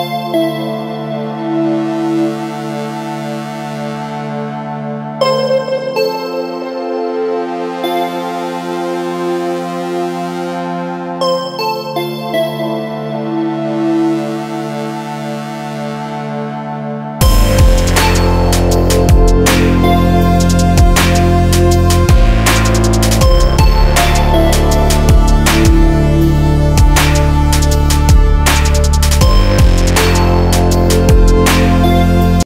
Música